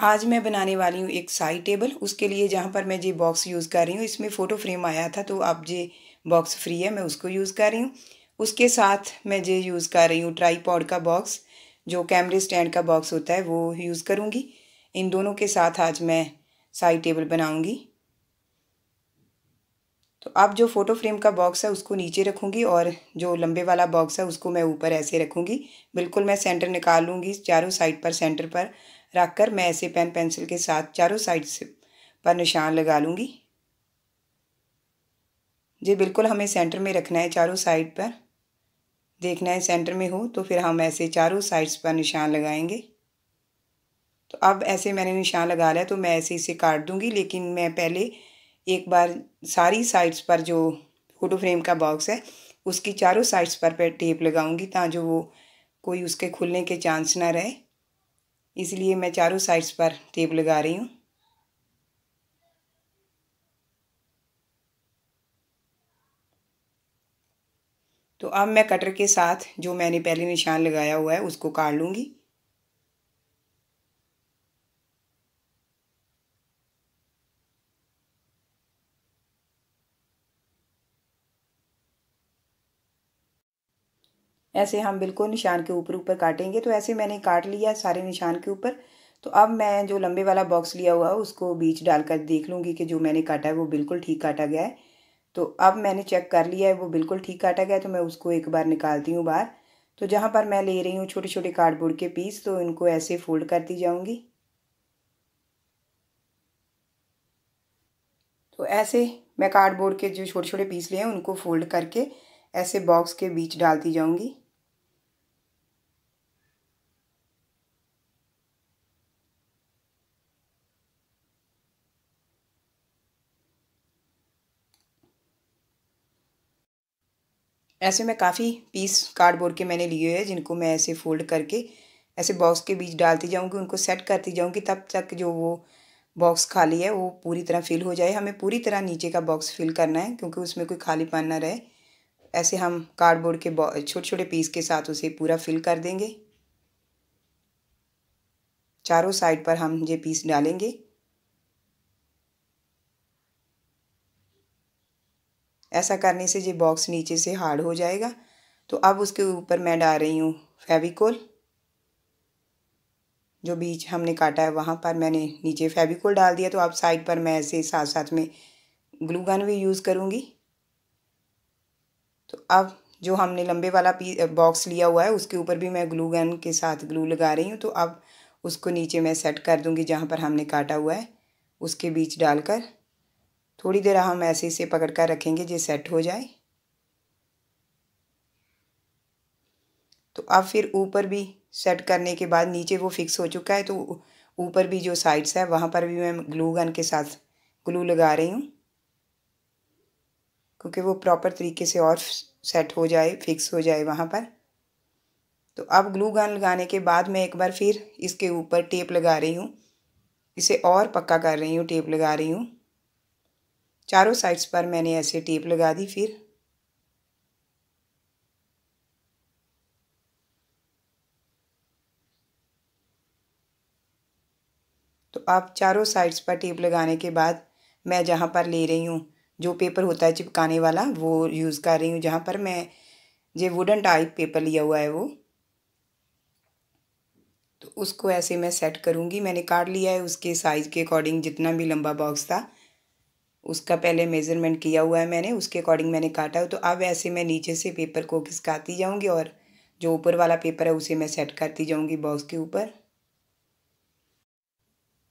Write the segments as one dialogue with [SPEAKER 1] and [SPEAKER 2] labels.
[SPEAKER 1] आज मैं बनाने वाली हूँ एक साइड टेबल उसके लिए जहाँ पर मैं ये बॉक्स यूज़ कर रही हूँ, इसमें फ़ोटो फ्रेम आया था तो अब ये बॉक्स फ्री है, मैं उसको यूज़ कर रही हूँ। उसके साथ मैं ये यूज़ कर रही हूँ ट्राईपॉड का बॉक्स जो कैमरे स्टैंड का बॉक्स होता है, वो यूज़ करूँगी। इन दोनों के साथ आज मैं साइड टेबल बनाऊँगी। तो अब जो फ़ोटो फ्रेम का बॉक्स है, उसको नीचे रखूँगी और जो लंबे वाला बॉक्स है, उसको मैं ऊपर ऐसे रखूँगी। बिल्कुल मैं सेंटर निकाल लूँगी, चारों साइड पर सेंटर पर। रख कर मैं ऐसे पेन पेंसिल के साथ चारों साइड से पर निशान लगा लूँगी। जी बिल्कुल, हमें सेंटर में रखना है, चारों साइड पर। देखना है सेंटर में हो तो फिर हम ऐसे चारों साइड्स पर निशान लगाएँगे। तो अब ऐसे मैंने निशान लगा लिया तो मैं ऐसे इसे काट दूँगी, लेकिन मैं पहले एक बार सारी साइड्स पर जो फ़ोटो फ्रेम का बॉक्स है, उसकी चारों साइड्स पर टेप लगाऊँगी ताकि वो कोई उसके खुलने के चांस ना रहे। इसलिए मैं चारों साइड्स पर टेप लगा रही हूँ। तो अब मैं कटर के साथ जो मैंने पहले निशान लगाया हुआ है, उसको काट लूँगी। ऐसे हम बिल्कुल निशान के ऊपर ऊपर काटेंगे। तो ऐसे मैंने काट लिया सारे निशान के ऊपर। तो अब मैं जो लंबे वाला बॉक्स लिया हुआ है, उसको बीच डालकर देख लूँगी कि जो मैंने काटा है, वो बिल्कुल ठीक काटा गया है। तो अब मैंने चेक कर लिया है, वो बिल्कुल ठीक काटा गया है तो मैं उसको एक बार निकालती हूँ बाहर। तो जहाँ पर मैं ले रही हूँ छोटे छोटे कार्डबोर्ड के पीस तो इनको ऐसे फोल्ड करती जाऊँगी। तो ऐसे मैं कार्डबोर्ड के जो छोटे छोटे पीस लिए हैं, उनको फोल्ड करके ऐसे बॉक्स के बीच डालती जाऊँगी। ऐसे में काफ़ी पीस कार्डबोर्ड के मैंने लिए हैं, जिनको मैं ऐसे फोल्ड करके, ऐसे बॉक्स के बीच डालती जाऊँगी उनको सेट करती जाऊँगी तब तक जो वो बॉक्स खाली है, वो पूरी तरह फिल हो जाए। हमें पूरी तरह नीचे का बॉक्स फिल करना है, क्योंकि उसमें कोई खाली पान ना रहे। ऐसे हम कार्डबोर्ड के छोटे छोटे पीस के साथ उसे पूरा फिल कर देंगे। चारों साइड पर हम ये पीस डालेंगे। ऐसा करने से ये बॉक्स नीचे से हार्ड हो जाएगा। तो अब उसके ऊपर मैं डाल रही हूँ फेविकोल। जो बीच हमने काटा है वहाँ पर मैंने नीचे फेविकोल डाल दिया। तो अब साइड पर मैं ऐसे साथ साथ में ग्लू गन भी यूज़ करूँगी। तो अब जो हमने लंबे वाला पी बॉक्स लिया हुआ है, उसके ऊपर भी मैं ग्लू गन के साथ ग्लू लगा रही हूँ। तो अब उसको नीचे मैं सेट कर दूँगी जहाँ पर हमने काटा हुआ है। उसके बीच डालकर। थोड़ी देर हम ऐसे इसे पकड़ कर रखेंगे जो सेट हो जाए। तो अब फिर ऊपर भी सेट करने के बाद नीचे वो फिक्स हो चुका है तो ऊपर भी जो साइड्स है, वहाँ पर भी मैं ग्लू गन के साथ ग्लू लगा रही हूँ। क्योंकि वो प्रॉपर तरीके से और सेट हो जाए फिक्स हो जाए वहाँ पर। तो अब ग्लू गन लगाने के बाद मैं एक बार फिर इसके ऊपर टेप लगा रही हूँ। इसे और पक्का कर रही हूँ टेप लगा रही हूँ। चारों साइड्स पर मैंने ऐसे टेप लगा दी फिर। तो आप चारों साइड्स पर टेप लगाने के बाद मैं जहाँ पर ले रही हूँ, जो पेपर होता है चिपकाने वाला, वो यूज़ कर रही हूँ, जहाँ पर मैं ये वुडन टाइप पेपर लिया हुआ है वो। तो उसको ऐसे मैं सेट करूँगी, मैंने काट लिया है, उसके साइज़ के अकॉर्डिंग जितना भी लंबा बॉक्स था उसका पहले मेज़रमेंट किया हुआ है मैंने, उसके अकॉर्डिंग मैंने काटा है तो अब ऐसे मैं नीचे से पेपर को खिसकाती जाऊँगी और जो ऊपर वाला पेपर है उसे मैं सेट करती जाऊँगी बॉक्स के ऊपर।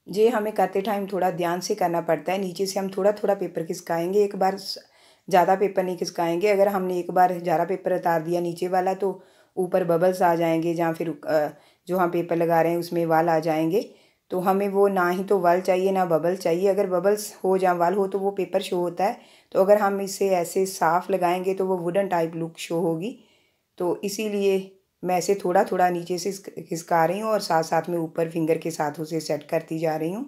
[SPEAKER 1] ये हमें करते टाइम थोड़ा ध्यान से करना पड़ता है, नीचे से हम थोड़ा थोड़ा पेपर खिसकाएँगे, एक बार ज़्यादा पेपर नहीं खिसकाएँगे, अगर हमने एक बार ज़्यादा पेपर उतार दिया नीचे वाला तो ऊपर बबल्स आ जाएँगे, जहाँ फिर जो हम पेपर लगा रहे हैं उसमें वाल आ जाएँगे। तो हमें वो ना ही तो वाल चाहिए, ना बबल चाहिए। अगर बबल्स हो या वाल हो तो वो पेपर शो होता है। तो अगर हम इसे ऐसे साफ़ लगाएँगे तो वो वुडन टाइप लुक शो होगी। तो इसीलिए मैं ऐसे थोड़ा थोड़ा नीचे से खिसका रही हूँ और साथ साथ में ऊपर फिंगर के साथ उसे सेट करती जा रही हूँ।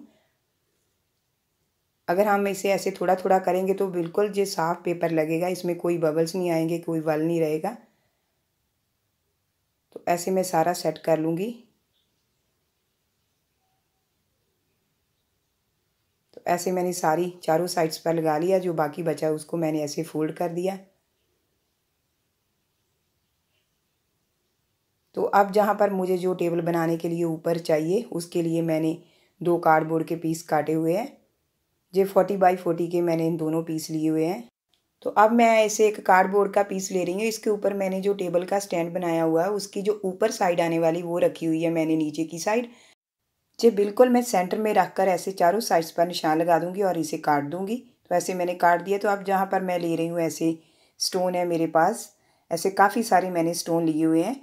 [SPEAKER 1] अगर हम इसे ऐसे थोड़ा थोड़ा करेंगे तो बिल्कुल जो साफ़ पेपर लगेगा। इसमें कोई बबल्स नहीं आएँगे, कोई वल नहीं रहेगा। तो ऐसे मैं सारा सेट कर लूँगी। ऐसे मैंने सारी चारों साइड्स पर लगा लिया, जो बाकी बचा है उसको मैंने ऐसे फोल्ड कर दिया। तो अब जहाँ पर मुझे जो टेबल बनाने के लिए ऊपर चाहिए, उसके लिए मैंने दो कार्डबोर्ड के पीस काटे हुए हैं। जो फोर्टी बाई फोर्टी के मैंने इन दोनों पीस लिए हुए हैं। तो अब मैं ऐसे एक कार्डबोर्ड का पीस ले रही हूँ। इसके ऊपर मैंने जो टेबल का स्टैंड बनाया हुआ है, उसकी जो ऊपर साइड आने वाली वो रखी हुई है मैंने नीचे की साइड जो बिल्कुल, मैं सेंटर में रख कर ऐसे चारों साइड्स पर निशान लगा दूँगी और इसे काट दूँगी। तो ऐसे मैंने काट दिया तो अब जहाँ पर मैं ले रही हूँ ऐसे स्टोन है मेरे पास। ऐसे काफ़ी सारे मैंने स्टोन लिए हुए हैं।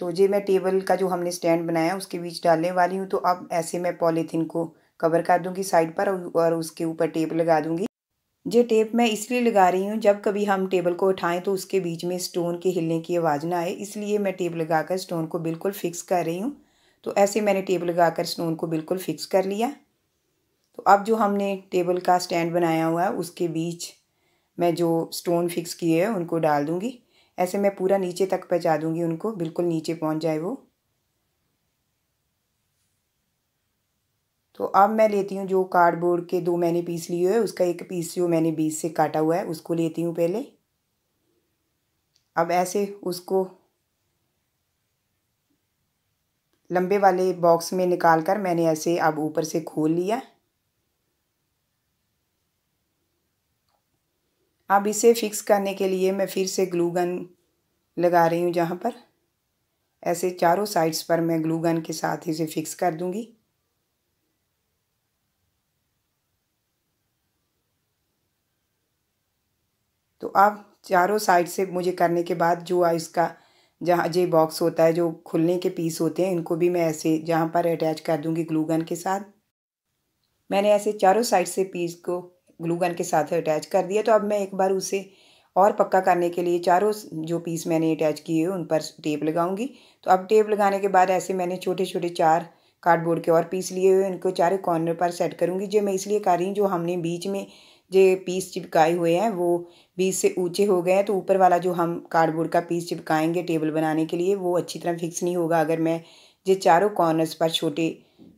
[SPEAKER 1] तो ये मैं टेबल का जो हमने स्टैंड बनाया, उसके बीच डालने वाली हूँ तो अब ऐसे मैं पॉलीथीन को कवर कर दूँगी साइड पर और उसके ऊपर टेप लगा दूँगी। ये टेप मैं इसलिए लगा रही हूँ, जब कभी हम टेबल को उठाएँ तो उसके बीच में स्टोन के हिलने की आवाज़ ना आए, इसलिए मैं टेप लगाकर स्टोन को बिल्कुल फिक्स कर रही हूँ। तो ऐसे मैंने टेप लगाकर स्टोन को बिल्कुल फिक्स कर लिया। तो अब जो हमने टेबल का स्टैंड बनाया हुआ है, उसके बीच मैं जो स्टोन फिक्स किए हैं, उनको डाल दूँगी। ऐसे मैं पूरा नीचे तक पहुँचा दूँगी उनको, बिल्कुल नीचे पहुँच जाए वो। तो अब मैं लेती हूँ जो कार्डबोर्ड के दो मैंने पीस लिए हुए उसका एक पीस जो मैंने बीस से काटा हुआ है, उसको लेती हूँ पहले। अब ऐसे उसको लंबे वाले बॉक्स में निकाल कर मैंने ऐसे अब ऊपर से खोल लिया। अब इसे फिक्स करने के लिए मैं फिर से ग्लू गन लगा रही हूँ जहाँ पर। ऐसे चारों साइड्स पर मैं ग्लू गन के साथ इसे फिक्स कर दूँगी। तो अब चारों साइड से मुझे करने के बाद जो इसका जहाँ जे बॉक्स होता है, जो खुलने के पीस होते हैं, इनको भी मैं ऐसे जहाँ पर अटैच कर दूँगी ग्लू गन के साथ। मैंने ऐसे चारों साइड से पीस को ग्लू गन के साथ अटैच कर दिया तो अब मैं एक बार उसे और पक्का करने के लिए चारों जो पीस मैंने अटैच किए उन पर टेप लगाऊँगी। तो अब टेप लगाने के बाद ऐसे मैंने छोटे छोटे चार कार्डबोर्ड के और पीस लिए हुए इनको चारों कॉर्नर पर सेट करूँगी, जो मैं इसलिए कर रही हूँ, जो हमने बीच में जो पीस चिपकाए हुए हैं, वो बीच से ऊँचे हो गए हैं तो ऊपर वाला जो हम कार्डबोर्ड का पीस चिपकाएँगे टेबल बनाने के लिए, वो अच्छी तरह फिक्स नहीं होगा। अगर मैं ये चारों कॉर्नर्स पर छोटे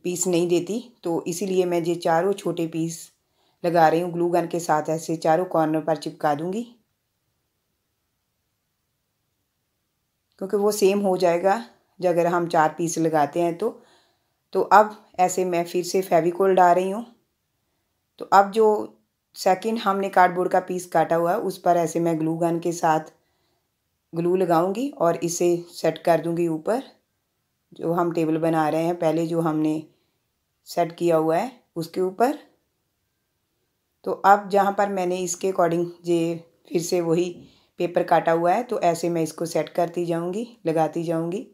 [SPEAKER 1] पीस नहीं देती तो इसीलिए मैं ये चारों छोटे पीस लगा रही हूँ ग्लू गन के साथ ऐसे चारों कॉर्नर पर चिपका दूँगी। क्योंकि वो सेम हो जाएगा जो अगर हम चार पीस लगाते हैं तो। तो अब ऐसे मैं फिर से फेविकोल डाल रही हूँ। तो अब जो सेकंड हमने कार्डबोर्ड का पीस काटा हुआ है, उस पर ऐसे मैं ग्लू गन के साथ ग्लू लगाऊँगी और इसे सेट कर दूँगी ऊपर, जो हम टेबल बना रहे हैं, पहले जो हमने सेट किया हुआ है, उसके ऊपर। तो अब जहाँ पर मैंने इसके अकॉर्डिंग जे फिर से वही पेपर काटा हुआ है तो ऐसे मैं इसको सेट करती जाऊँगी, लगाती जाऊँगी।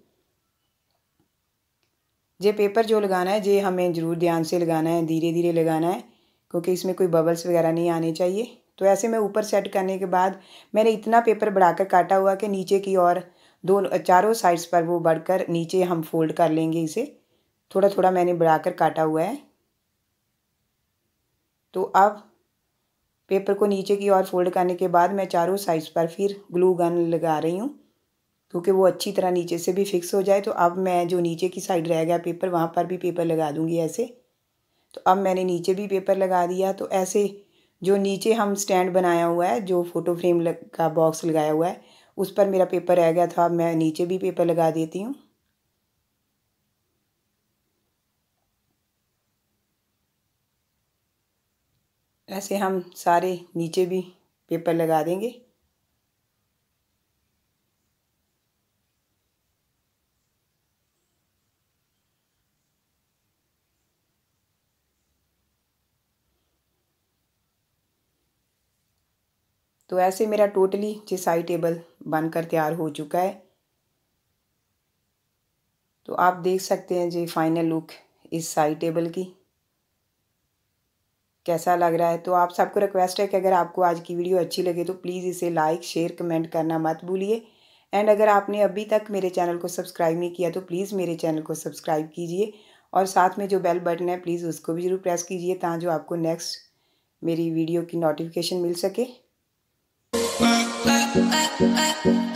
[SPEAKER 1] जे पेपर जो लगाना है जे हमें ज़रूर ध्यान से लगाना है धीरे धीरे लगाना है। क्योंकि इसमें कोई बबल्स वगैरह नहीं आने चाहिए। तो ऐसे मैं ऊपर सेट करने के बाद मैंने इतना पेपर बढ़ाकर काटा हुआ कि नीचे की और दो, चारों साइड्स पर वो बढ़कर नीचे हम फोल्ड कर लेंगे इसे। थोड़ा थोड़ा मैंने बढ़ाकर काटा हुआ है। तो अब पेपर को नीचे की ओर फोल्ड करने के बाद मैं चारों साइड्स पर फिर ग्लू गन लगा रही हूँ। क्योंकि वो अच्छी तरह नीचे से भी फिक्स हो जाए तो अब मैं जो नीचे की साइड रह गया पेपर वहाँ पर भी पेपर लगा दूँगी ऐसे। तो अब मैंने नीचे भी पेपर लगा दिया तो ऐसे जो नीचे हम स्टैंड बनाया हुआ है, जो फ़ोटो फ्रेम का बॉक्स लगाया हुआ है, उस पर मेरा पेपर रह गया था, अब मैं नीचे भी पेपर लगा देती हूँ। ऐसे हम सारे नीचे भी पेपर लगा देंगे। तो ऐसे मेरा टोटली साइड टेबल बनकर तैयार हो चुका है। तो आप देख सकते हैं जी फाइनल लुक इस साई टेबल की। कैसा लग रहा है? तो आप सबको रिक्वेस्ट है कि अगर आपको आज की वीडियो अच्छी लगे तो प्लीज़ इसे लाइक शेयर कमेंट करना मत भूलिए। एंड अगर आपने अभी तक मेरे चैनल को सब्सक्राइब नहीं किया तो प्लीज़ मेरे चैनल को सब्सक्राइब कीजिए। और साथ में जो बेल बटन है प्लीज़ उसको भी ज़रूर प्रेस कीजिए ताकि आपको नेक्स्ट मेरी वीडियो की नोटिफिकेशन मिल सके। I, I,